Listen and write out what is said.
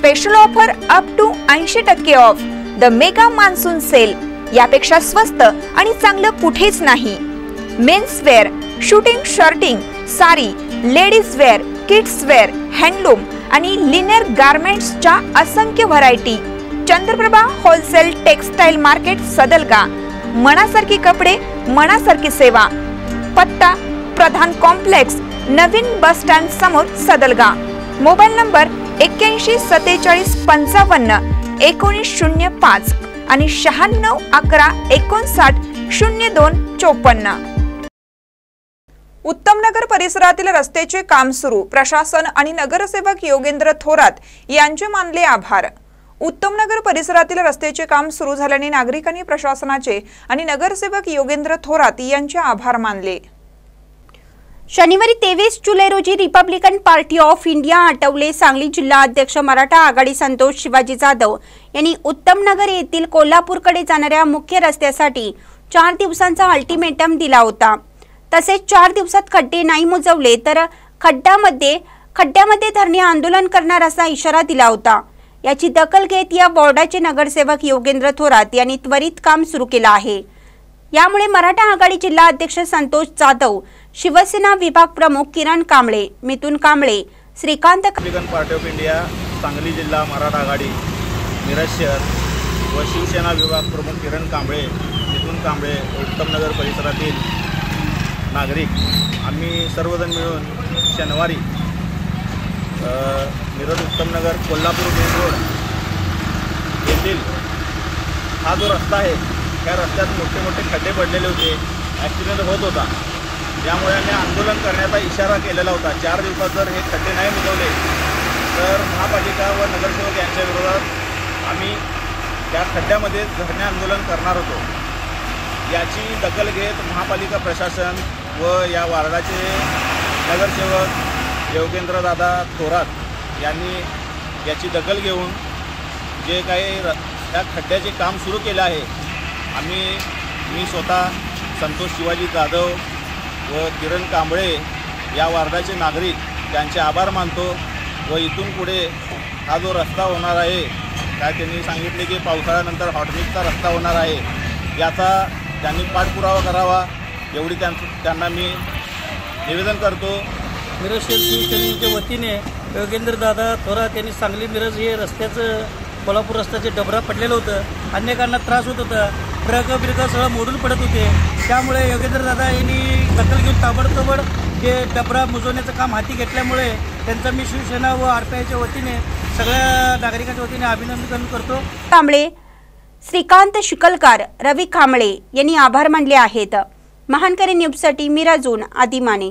Special offer up to ऐंशी टक्के off the mega monsoon sale यापेक्षा स्वस्त आणि चांगलं कुठेच नाही. Men's wear suiting shirting sari ladies wear kids wear handloom आणि लिनियर गारमेंट्सच्या असंख्य variety Chandraprabha wholesale textile market Sadalga. मनासारखी कपडे मनासारखी सेवा. पत्ता प्रधान कॉम्प्लेक्स नवीन बस स्टँड समोर सदलगा. मोबाईल नंबर एक्क्याऐंशी सत्तेचाळीस पंचावन्न एकोणीस शून्य पाच आणि शहाण्णव अकरा एकोणसाठ शून्य दोन चोपन्न. उत्तमनगर परिसरातील रस्त्याचे काम सुरू. प्रशासन आणि नगरसेवक योगेंद्र थोरात यांचे मानले आभार. उत्तमनगर परिसरातील रस्त्याचे काम सुरू झाल्याने नागरिकांनी प्रशासनाचे आणि नगरसेवक योगेंद्र थोरात यांचे आभार मानले. शनिवारी तेवीस जुलै रोजी Republican Party of India Athawale. Sangli जिल्हा अध्यक्ष मराठा आघाडी संतोष शिवाजी जाधव यांनी उत्तमनगर येथील कोल्हापूरकडे जाणाऱ्या मुख्य रस्त्यासाठी चार दिवसांचा अल्टिमेटम दिला होता. तसेच चार दिवसात खड्डे नाही मुजवले तर खड्ड्यामध्ये खड्ड्यामध्ये धरणे आंदोलन करणार असा इशारा दिला होता. याची दखल घेत या बोर्डाचे नगरसेवक योगेंद्र थोरात यांनी त्वरित काम सुरू केलं आहे. यामुळे मराठा आघाडी जिल्हा अध्यक्ष संतोष जाधव शिवसेना विभाग प्रमुख Kiran Kamble Mithun Kamble Shrikant Republican Party of India Sangli जिल्हा मराठा आघाडी मिरज शहर व शिवसेना विभाग प्रमुख किरण कांबळे मिथुन कांबळे उत्तमनगर परिसरातील नागरिक. आम्ही सर्वजण मिळून शनिवारी मिरज उत्तमनगर कोल्हापूर मेन रोड येथील हा जो रस्ता आहे त्या रस्त्यात मोठे मोठे खड्डे पडलेले होते. ॲक्सिडेंट होत होता. त्यामुळे आम्ही आंदोलन करण्याचा इशारा केलेला होता. चार दिवसात जर हे खड्डे नाही मिटवले तर महापालिका व नगरसेवक यांच्या विरोधात आम्ही त्या खड्ड्यामध्ये धरणे आंदोलन करणार होतो. याची दखल घेत महापालिका प्रशासन व या वार्डाचे नगरसेवक योगेंद्रदादा थोरात यांनी याची दखल घेऊन जे काही र त्या खड्ड्याचे काम सुरू केलं आहे आम्ही मी स्वतः संतोष शिवाजी जाधव व किरण कांबळे या वार्डाचे नागरिक त्यांचे आभार मानतो व इथून पुढे हा जो रस्ता होणार आहे काय त्यांनी सांगितले की पावसाळ्यानंतर हॉटमिक्सचा रस्ता होणार आहे याचा त्यांनी पाठपुरावा करावा एवढी त्यां त्यांना मी निवेदन करतो. मिरज शिवसेनेच्या वतीने योगेंद्र दादा थोरात यांनी सांगली मिरज हे रस्त्याचं कोल्हापूर रस्त्याचे डबरा पडलेलं होतं. अनेकांना त्रास होत होता. ट्रक बिरक सगळं मोडून पडत होते. त्यामुळे योगेंद्र दादा यांनी दखल घेऊन ताबडतोबड जे डबरा मुजवण्याचं काम हाती घेतल्यामुळे त्यांचं मी शिवसेना व आर पी आयच्या वतीने सगळ्या नागरिकांच्या वतीने अभिनंदन करतो. कांबळे श्रीकांत शिकलकार रवी कांबळे यांनी आभार मानले आहेत. महानकरी न्यूजसाठी मीरा जोन आदिमाने.